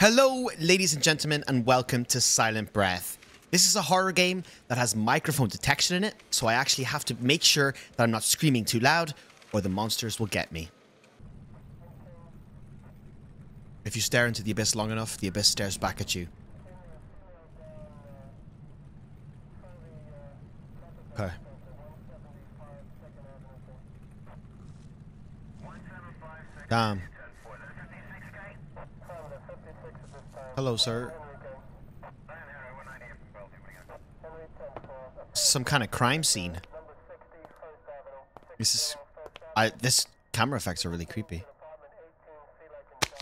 Hello, ladies and gentlemen, and welcome to Silent Breath. This is a horror game that has microphone detection in it, so I actually have to make sure that I'm not screaming too loud, or the monsters will get me. If you stare into the abyss long enough, the abyss stares back at you. Okay. Damn. Hello, sir. Some kind of crime scene. This is... I, this camera effects are really creepy.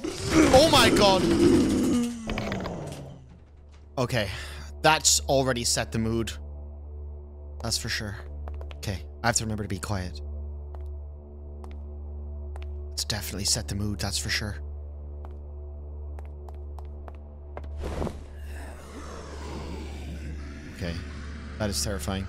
Oh my god! Okay. That's already set the mood. That's for sure. Okay. I have to remember to be quiet. It's definitely set the mood, that's for sure. Okay. That is terrifying.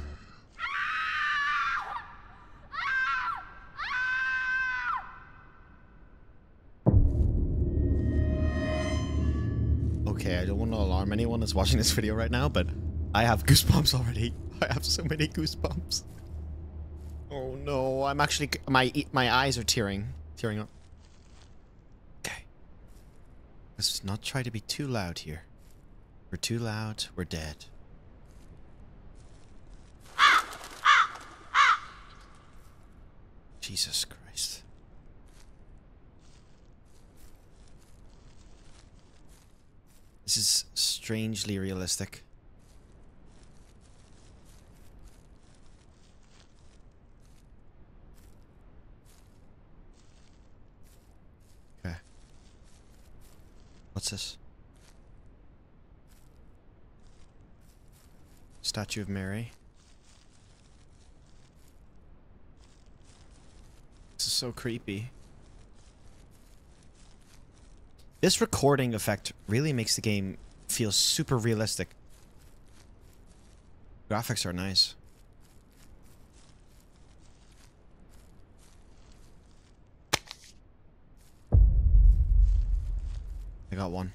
Okay, I don't want to alarm anyone that's watching this video right now, but I have goosebumps already. I have so many goosebumps. Oh no, I'm actually my my eyes are tearing, tearing up. Okay. Let's not try to be too loud here. We're too loud, we're dead. Jesus Christ. This is strangely realistic. Okay. What's this? Statue of Mary. This is so creepy. This recording effect really makes the game feel super realistic. Graphics are nice. I got one.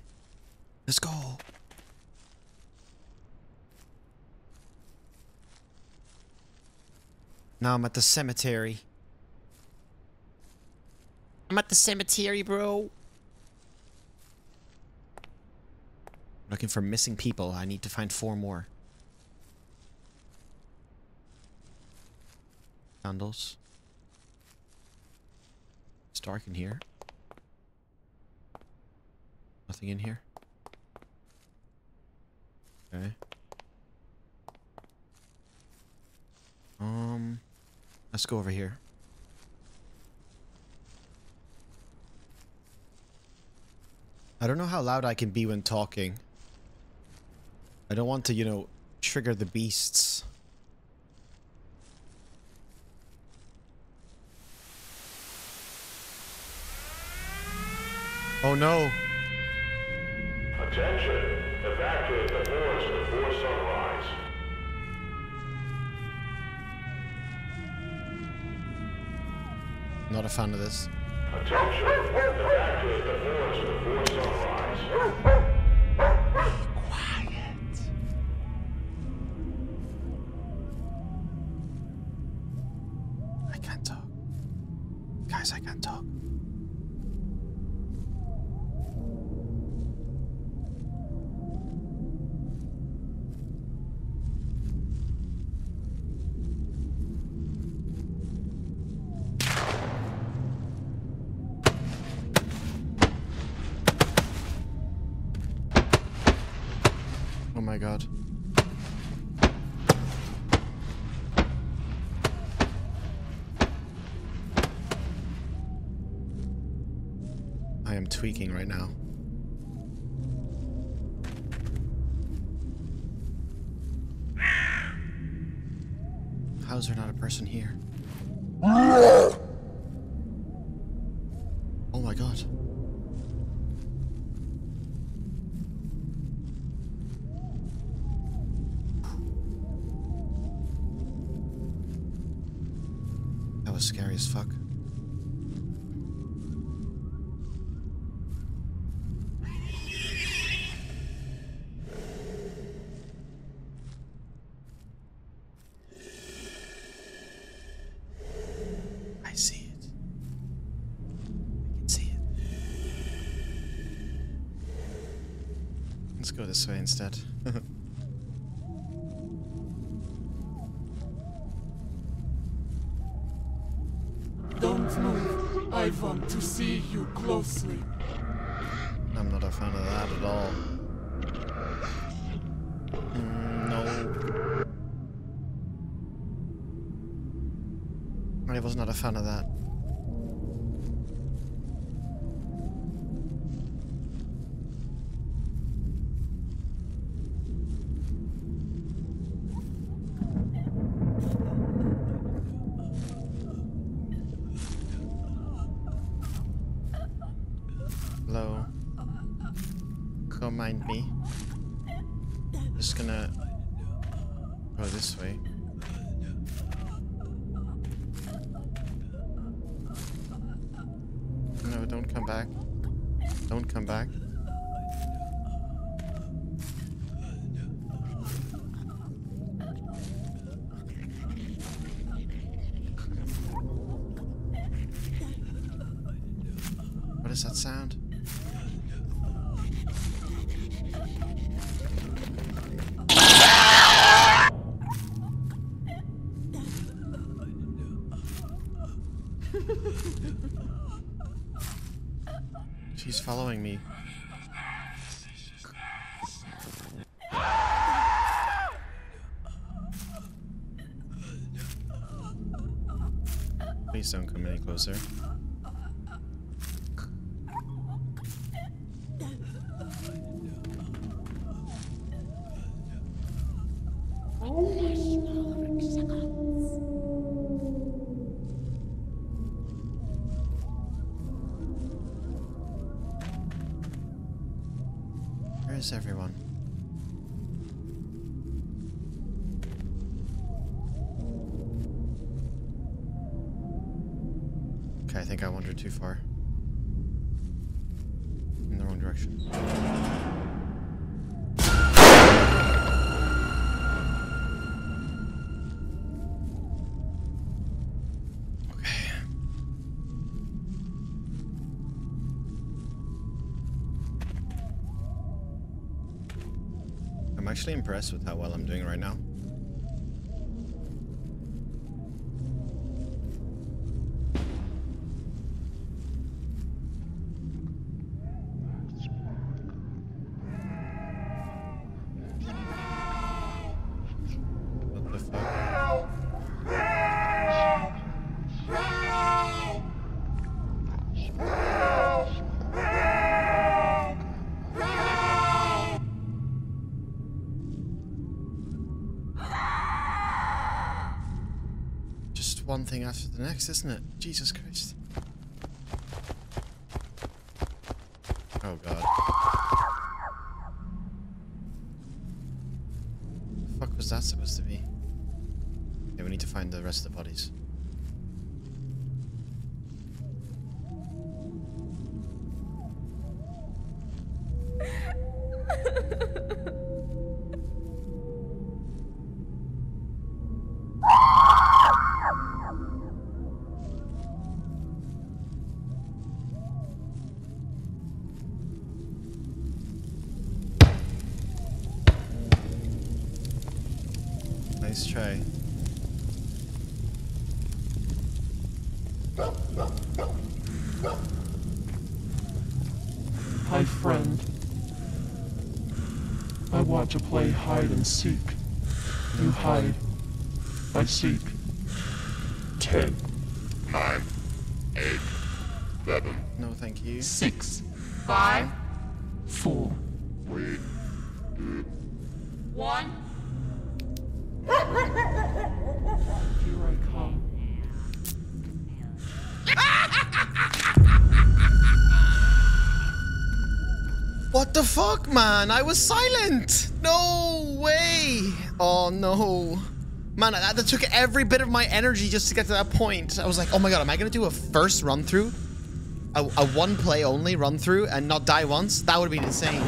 Let's go. Now I'm at the cemetery. I'm at the cemetery, bro. Looking for missing people. I need to find four more. Candles. It's dark in here. Nothing in here. Okay. Um, let's go over here. I don't know how loud I can be when talking. I don't want to, you know, trigger the beasts. Oh no. Attention! Evacuate the forest before sunrise. Not a fan of this. I can't talk. Guys, I can't talk. My god. I am tweaking right now. How is there not a person here? was scary as fuck. I see it. I can see it. Let's go this way instead. Don't move. I want to see you closely. I'm not a fan of that at all. Mm, no. I was not a fan of that. Hello. Come mind me. Just gonna go this way. No, don't come back. Don't come back. What is that sound? She's following me. Please don't come any closer. Is everyone? Okay, I think I wandered too far. In the wrong direction. Actually impressed with how well I'm doing right now. One thing after the next, isn't it? Jesus Christ. Oh god. The fuck was that supposed to be? Yeah, we need to find the rest of the bodies. Hi, friend. I want to play hide and seek. You hide. I seek. Ten, nine, eight, seven, No, thank you. Six. Five. Four. three, One. The fuck, man? I was silent. No way. Oh no. Man, that, that took every bit of my energy just to get to that point. I was like, oh my god, am I gonna do a first run through? A, a one play only run through and not die once? That would have been insane.